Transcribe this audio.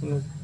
Tamam.